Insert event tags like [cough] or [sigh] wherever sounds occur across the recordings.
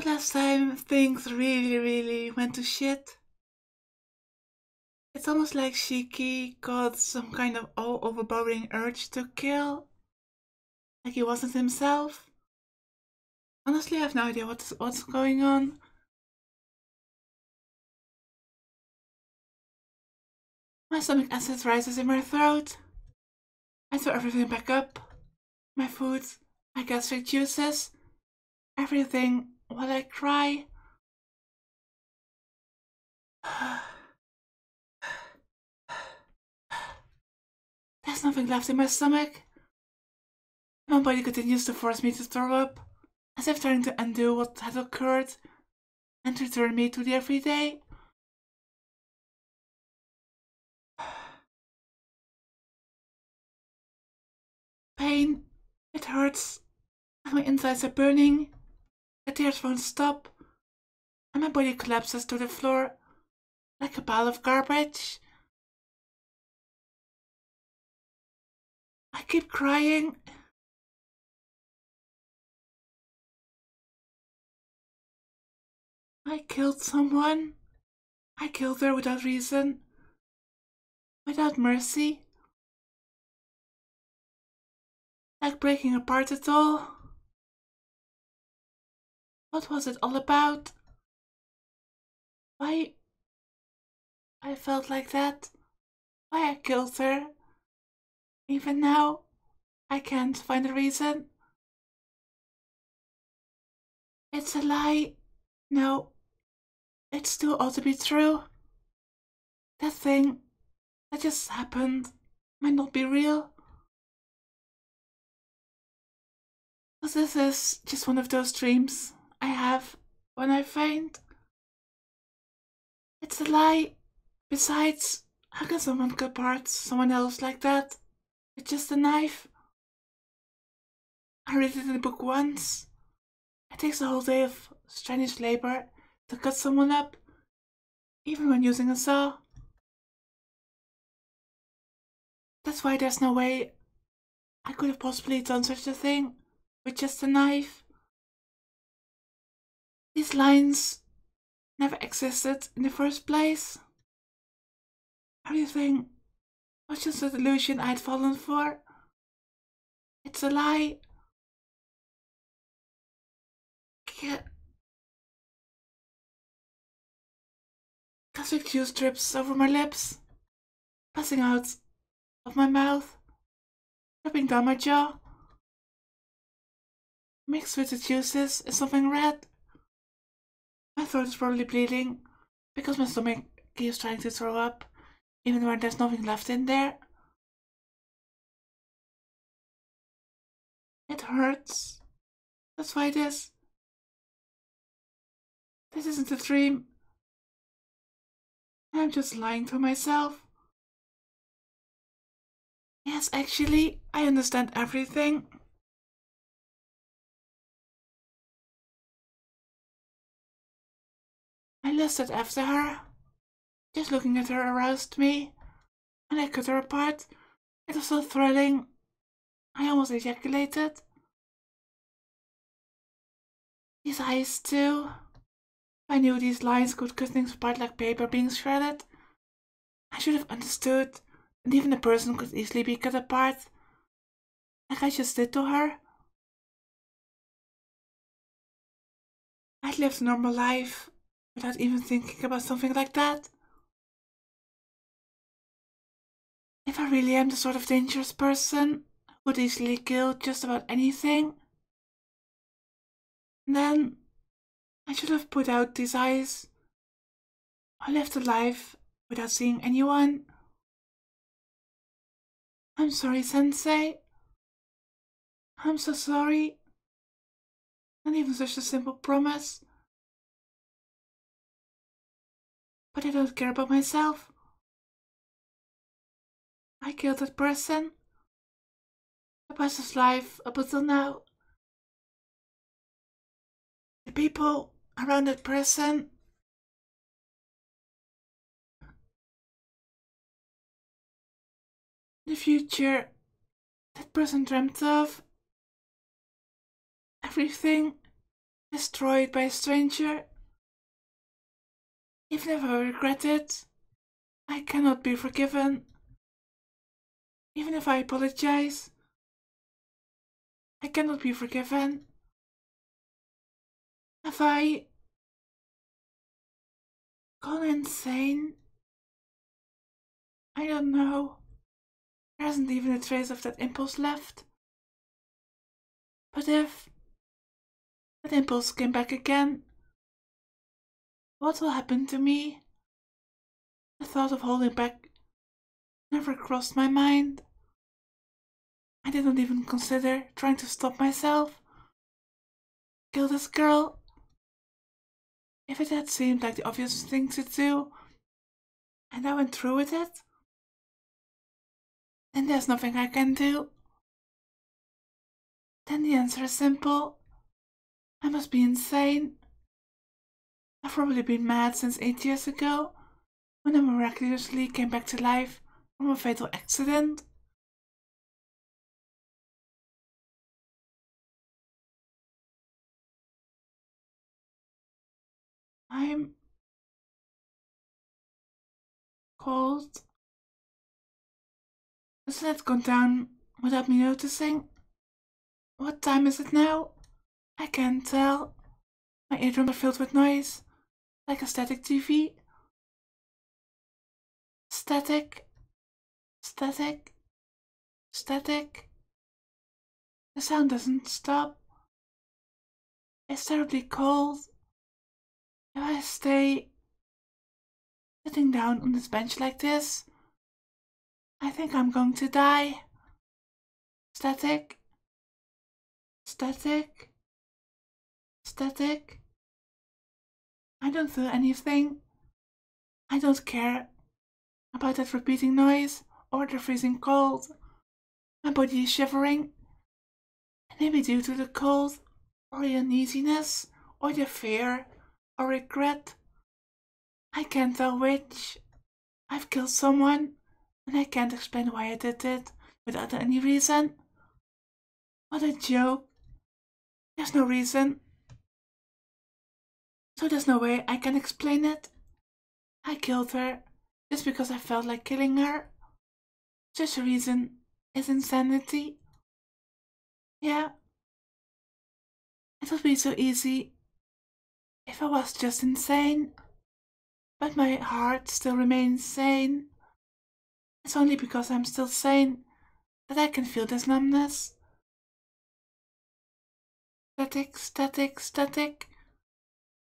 the last time things really, really went to shit. It's almost like Shiki got some kind of all overpowering urge to kill. Like he wasn't himself. Honestly, I have no idea what's what's going on. My stomach acid rises in my throat. I throw everything back up. My food, my gastric juices, everything while I cry. [sighs] There's nothing left in my stomach. My body continues to force me to throw up, as if trying to undo what had occurred and return me to the everyday. [sighs] Pain, it hurts, and my insides are burning. The tears won't stop, and my body collapses to the floor like a pile of garbage. I keep crying. I killed someone. I killed her without reason, without mercy. Like breaking apart at all. What was it all about? Why I felt like that? Why I killed her? Even now, I can't find a reason. It's a lie. No, it's too old to be true. That thing that just happened might not be real. But this is just one of those dreams I have when I faint. It's a lie. Besides, how can someone cut apart someone else like that? With just a knife? I read it in a book once. It takes a whole day of strenuous labor to cut someone up, even when using a saw. That's why there's no way I could have possibly done such a thing with just a knife. These lines never existed in the first place. Everything was just a delusion I had fallen for. It's a lie. Get Gastric juice drips over my lips, passing out of my mouth, dripping down my jaw. Mixed with the juices is something red. My throat is probably bleeding because my stomach keeps trying to throw up even when there's nothing left in there. It hurts. That's why this. This isn't a dream. I'm just lying to myself. Yes, actually, I understand everything. I lusted after her. Just looking at her aroused me. When I cut her apart, it was so thrilling. I almost ejaculated. These eyes, too. I knew these lines could cut things apart like paper being shredded. I should have understood that even a person could easily be cut apart, like I just did to her. I'd lived a normal life without even thinking about something like that. If I really am the sort of dangerous person who would easily kill just about anything, then I should have put out these eyes or lived a life without seeing anyone. I'm sorry, Sensei. I'm so sorry. Not even such a simple promise. But I don't care about myself. I killed that person. The person's life up until now. The people around that person. The future that person dreamt of. Everything destroyed by a stranger. Even if I regret it, I cannot be forgiven. Even if I apologize, I cannot be forgiven. Have I gone insane? I don't know. There isn't even a trace of that impulse left. But if that impulse came back again, what will happen to me? The thought of holding back never crossed my mind. I didn't even consider trying to stop myself. Kill this girl. If it had seemed like the obvious thing to do, and I went through with it, then there's nothing I can do. Then the answer is simple. I must be insane. I've probably been mad since eight years ago, when I miraculously came back to life from a fatal accident. I'm cold. The sun's gone down without me noticing? What time is it now? I can't tell. My eardrums are filled with noise, like a static TV. Static, static, static. The sound doesn't stop. It's terribly cold. If I stay sitting down on this bench like this, I think I'm going to die. Static. Static. Static. I don't feel anything. I don't care about that repeating noise or the freezing cold. My body is shivering. And maybe due to the cold, or the uneasiness, or the fear, or regret. I can't tell which. I've killed someone and I can't explain why I did it without any reason. What a joke. There's no reason. So there's no way I can explain it. I killed her just because I felt like killing her. Such a reason is insanity. Yeah. It would be so easy if I was just insane. But my heart still remains sane. It's only because I'm still sane that I can feel this numbness. Static, static, static.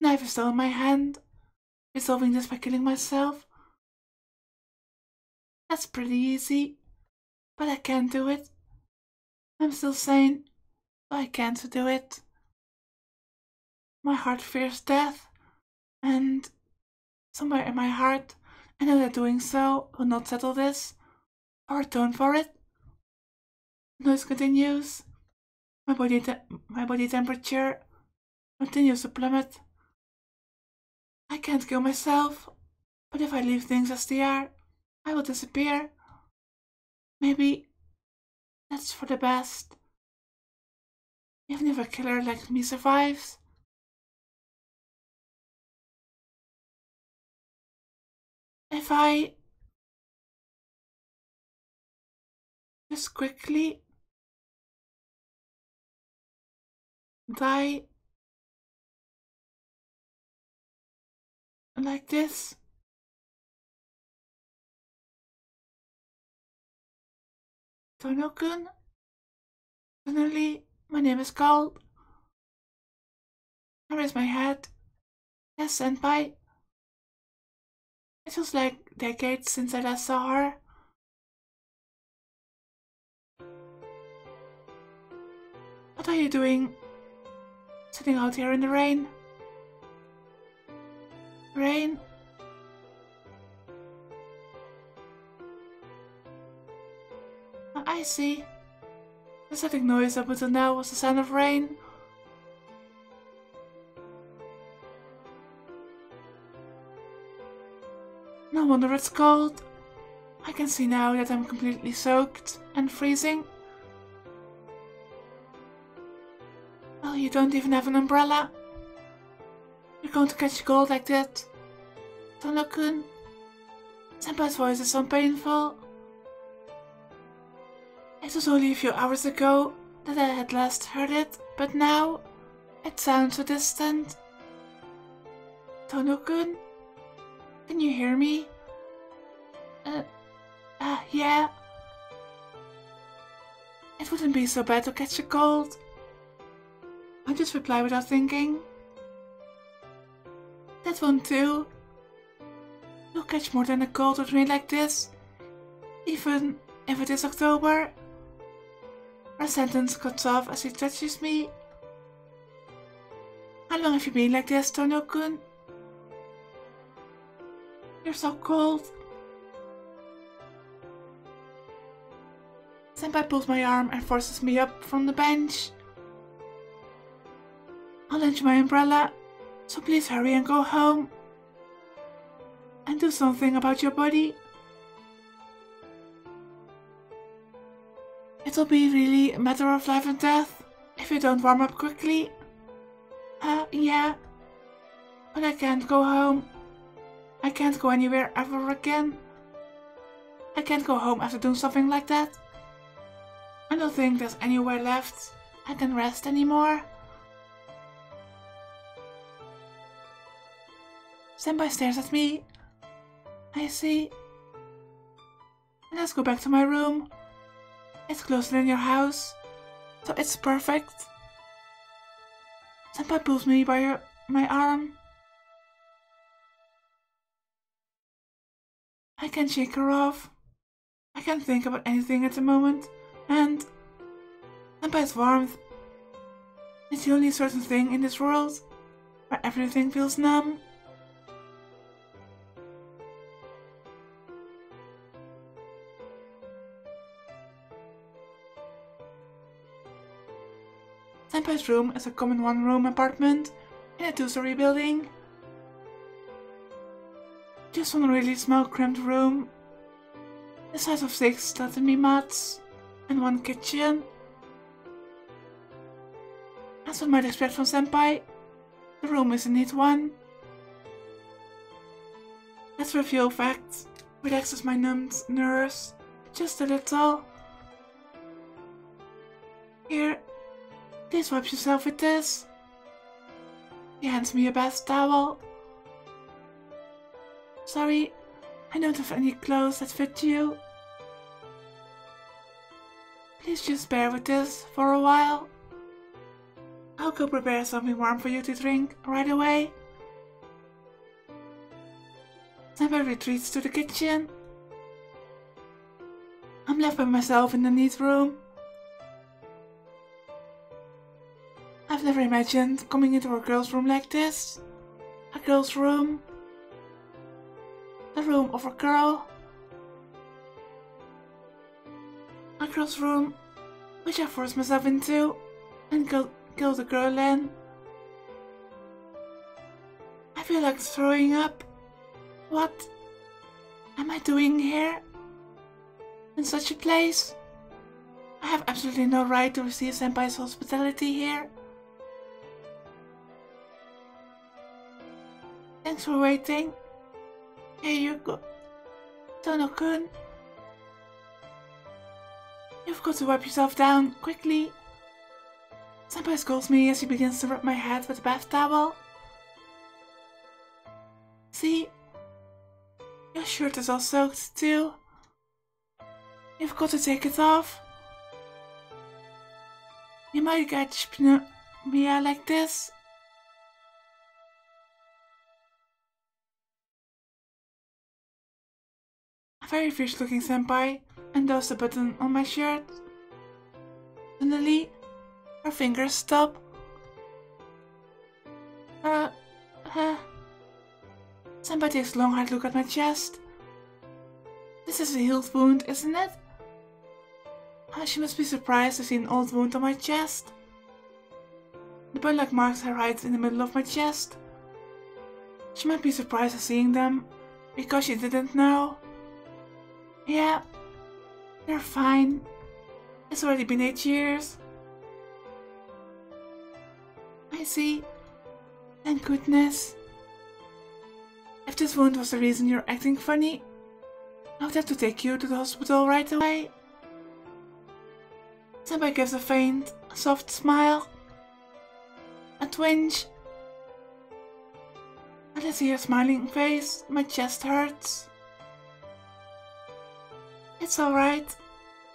Knife is still in my hand, resolving this by killing myself. That's pretty easy, but I can't do it. I'm still sane, so I can't do it. My heart fears death, and somewhere in my heart I know that doing so will not settle this, or atone for it. Noise continues. My body, my body temperature continues to plummet. I can't kill myself, but if I leave things as they are, I will disappear. Maybe that's for the best. Even if a killer like me survives, if I just quickly die like this. Tono-kun? My name is called. I raise my head. Yes, senpai. It was like decades since I last saw her. What are you doing? Sitting out here in the rain? Rain? I see. The static noise up until now was the sound of rain. No wonder it's cold. I can see now that I'm completely soaked and freezing. Well, you don't even have an umbrella. Going to catch a cold like that. Tono-kun. Senpai's voice is so painful. It was only a few hours ago that I had last heard it, but now it sounds so distant. Tono-kun? Can you hear me? Uh, uh, yeah. It wouldn't be so bad to catch a cold. I just reply without thinking. That one too. You'll catch more than a cold with me like this, even if it is October. My sentence cuts off as he touches me. How long have you been like this, Tono-kun? You're so cold. Senpai pulls my arm and forces me up from the bench. I'll lend you my umbrella, so please hurry and go home. And do something about your body. It'll be really a matter of life and death if you don't warm up quickly. Uh, yeah. But I can't go home. I can't go anywhere ever again. I can't go home after doing something like that. I don't think there's anywhere left I can rest anymore. Senpai stares at me. I see. Let's go back to my room. It's closer than your house, so it's perfect. Senpai pulls me by your, my arm. I can't shake her off. I can't think about anything at the moment, and Senpai's warmth is the only certain thing in this world where everything feels numb. Senpai's room is a common one-room apartment in a two-story building. Just one really small cramped room, the size of six tatami mats, and one kitchen. As one might expect from Senpai, the room is a neat one. As for a few facts, relaxes my numbed nerves just a little. Here Please wipe yourself with this. He hands me a bath towel. Sorry, I don't have any clothes that fit you. Please just bear with this for a while. I'll go prepare something warm for you to drink right away. Senpai retreats to the kitchen. I'm left by myself in the neat room. Never imagined coming into a girl's room like this. A girl's room. The room of a girl. A girl's room, which I forced myself into and killed, a girl in. I feel like throwing up. What am I doing here? In such a place? I have absolutely no right to receive Senpai's hospitality here. Thanks for waiting. Here you go. Tono-kun. You've got to wipe yourself down, quickly. Senpai scolds me as he begins to rub my head with a bath towel. See? Your shirt is all soaked too. You've got to take it off. You might get pneumonia like this. Fierce looking senpai undoes the button on my shirt. Suddenly, her fingers stop. Uh, uh. Senpai takes a long hard look at my chest. This is a healed wound, isn't it? Uh, she must be surprised to see an old wound on my chest. The burn-like marks are right in the middle of my chest. She might be surprised at seeing them, because she didn't know. Yeah, they're fine. It's already been eight years. I see. Thank goodness. If this wound was the reason you're acting funny, I would have to take you to the hospital right away. Senpai gives a faint, soft smile. A twinge. When I see your smiling face, my chest hurts. It's alright.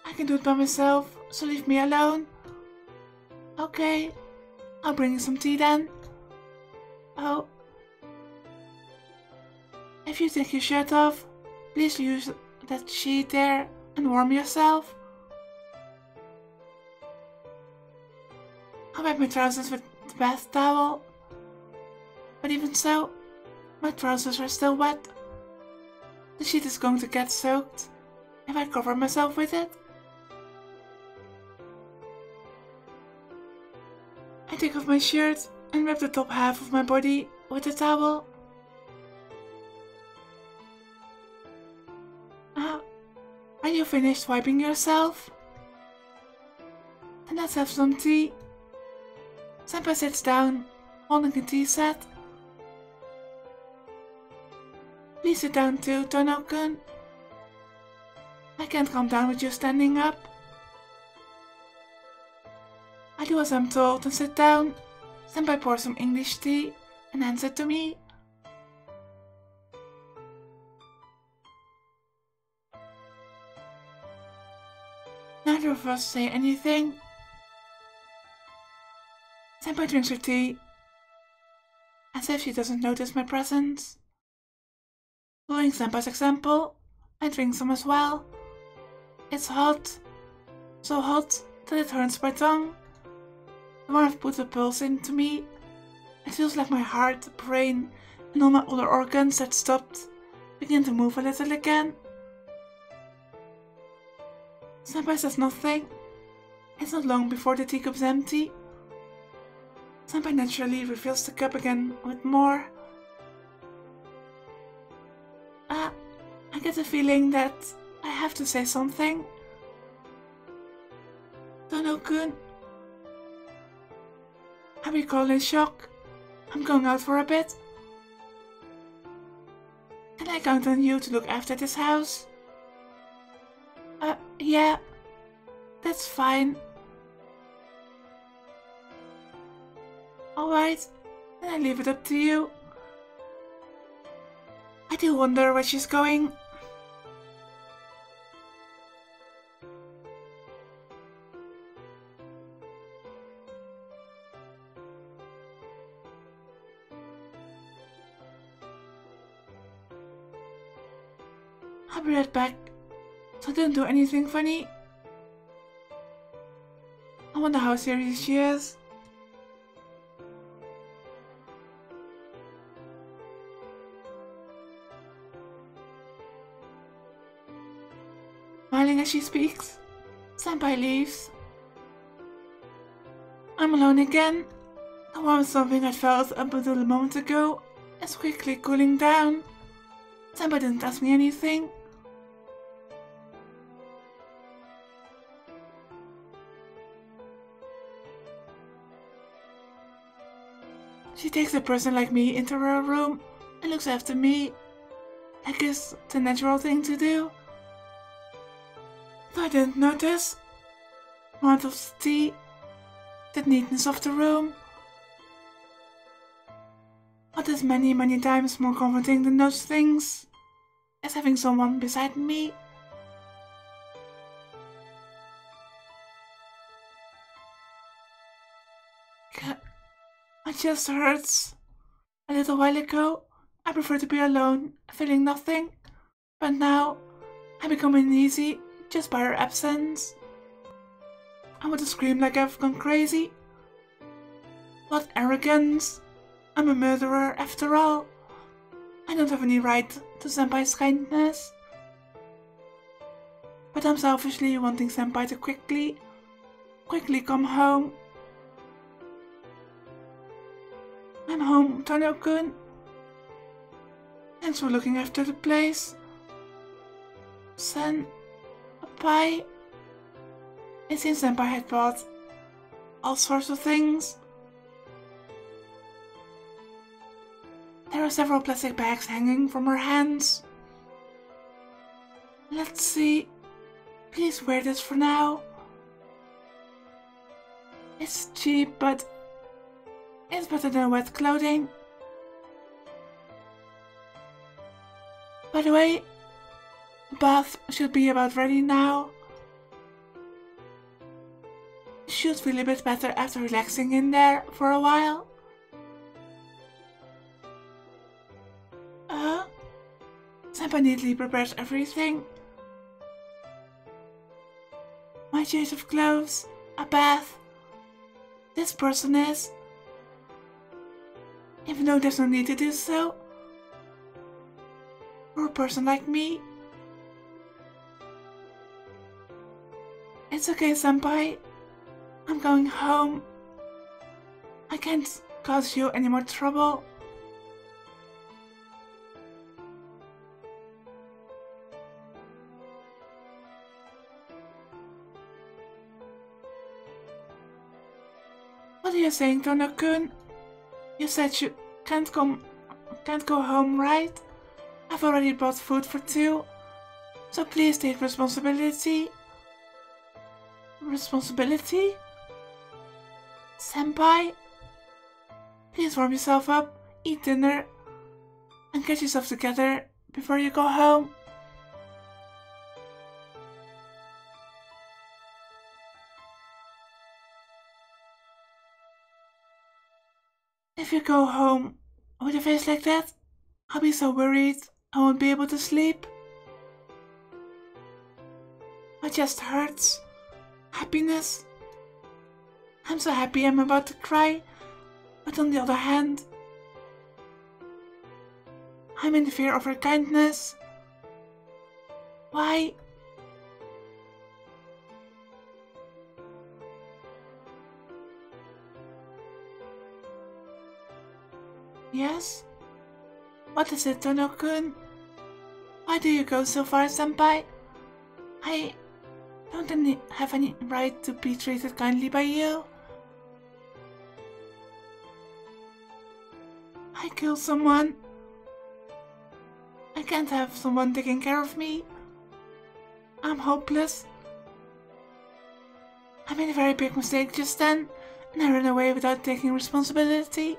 I can do it by myself, so leave me alone. Okay, I'll bring you some tea then. Oh. If you take your shirt off, please use that sheet there and warm yourself. I wipe my trousers with the bath towel. But even so, my trousers are still wet. The sheet is going to get soaked if I cover myself with it. I take off my shirt and wrap the top half of my body with a towel. Ah, are you finished wiping yourself? Then let's have some tea. Senpai sits down, holding a tea set. Please sit down too, Tono-kun. I can't calm down with you standing up. I do as I'm told and sit down. Senpai pours some English tea and hands it to me. Neither of us say anything. Senpai drinks her tea, as if she doesn't notice my presence. Following Senpai's example, I drink some as well. It's hot, so hot that it hurts my tongue. The warmth puts a pulse into me. It feels like my heart, brain, and all my other organs that stopped begin to move a little again. Senpai says nothing. It's not long before the teacup's empty. Senpai naturally refills the cup again with more. Ah, I get the feeling that I have to say something. I recall in shock. I'm going out for a bit. Can I count on you to look after this house? Uh, yeah. That's fine. Alright, then I leave it up to you. I do wonder where she's going. I'll be right back. So don't do anything funny. I wonder how serious she is. Smiling as she speaks, Senpai leaves. I'm alone again. The warm something I felt up until a moment ago is quickly cooling down. Senpai didn't ask me anything. She takes a person like me into her room and looks after me. I guess the natural thing to do. I didn't notice. Warmth of the tea, the neatness of the room. What is many, many times more comforting than those things is having someone beside me. Chest hurts. A little while ago, I preferred to be alone, feeling nothing, but now I become uneasy just by her absence. I want to scream like I've gone crazy. What arrogance! I'm a murderer after all. I don't have any right to Senpai's kindness. But I'm selfishly wanting Senpai to quickly, quickly come home. I'm home, Tono-kun. Thanks for looking after the place. Sen... Senpai... It seems Senpai had bought all sorts of things. There are several plastic bags hanging from her hands. Let's see. Please wear this for now. It's cheap, but it's better than wet clothing. By the way, bath should be about ready now. Should feel a bit better after relaxing in there for a while. Uh, Senpai neatly prepares everything. My change of clothes, a bath. This person is. Even though there's no need to do so. For a person like me. It's okay, Senpai. I'm going home. I can't cause you any more trouble. What are you saying, Tono-kun? You said you can't come, can't go home, right? I've already bought food for two, so please take responsibility. Responsibility? Senpai? Please warm yourself up, eat dinner, and get yourself together before you go home. If you go home with a face like that, I'll be so worried I won't be able to sleep. My chest hurts. Happiness. I'm so happy I'm about to cry, but on the other hand, I'm in fear of her kindness. Why? Yes? What is it, Tono-kun? Why do you go so far, senpai? I don't any, have any right to be treated kindly by you. I killed someone. I can't have someone taking care of me. I'm hopeless. I made a very big mistake just then, and I ran away without taking responsibility.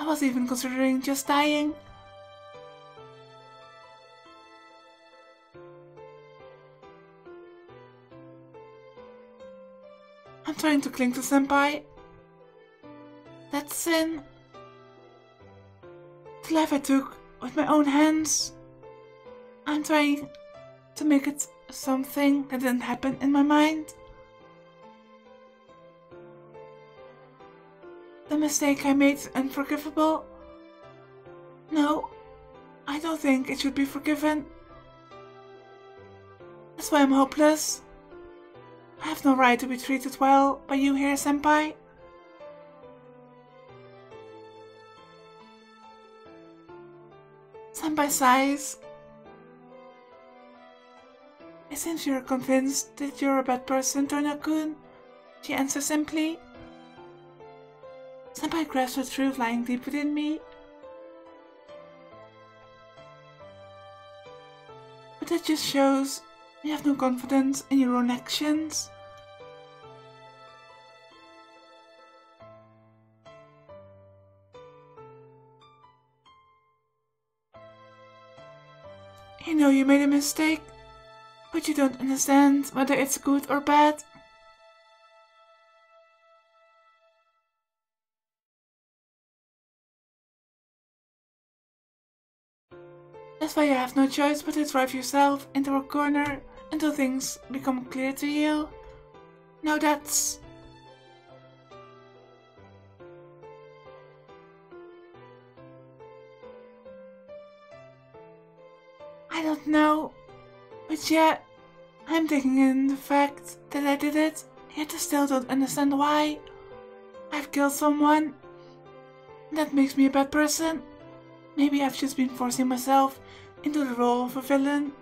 I was even considering just dying. I'm trying to cling to Senpai. That's sin. The life I took with my own hands. I'm trying to make it something that didn't happen in my mind. Mistake I made unforgivable. No, I don't think it should be forgiven. That's why I'm hopeless. I have no right to be treated well by you here, Senpai. Senpai sighs. Seems you're convinced that you're a bad person, Tono-kun. She answers simply. Senpai grasps the truth lying deep within me. But that just shows you have no confidence in your own actions. You know you made a mistake, but you don't understand whether it's good or bad. That's why you have no choice but to drive yourself into a corner until things become clear to you. Now that's. I don't know, but yet I'm taking in the fact that I did it, yet I still don't understand why. I've killed someone. That makes me a bad person. Maybe I've just been forcing myself into the role of a villain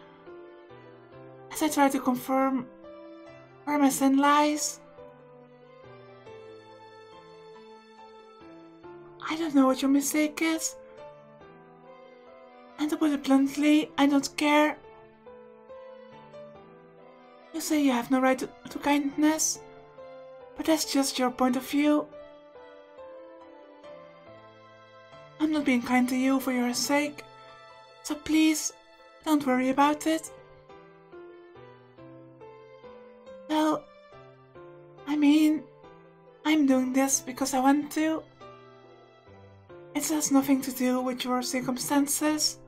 as I try to confirm where my sin lies. I don't know what your mistake is, And to put it bluntly, I don't care. You say you have no right to, to kindness, but that's just your point of view. I'm not being kind to you for your sake, so please don't worry about it. Well, I mean, I'm doing this because I want to. It has nothing to do with your circumstances.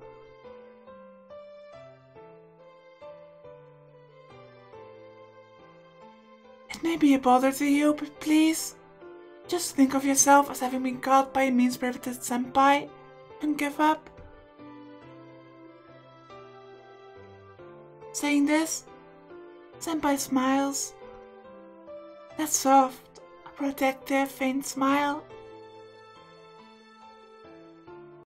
It may be a bother to you, but please, just think of yourself as having been caught by a mean-spirited senpai and give up. Saying this, Senpai smiles. That soft, protective, faint smile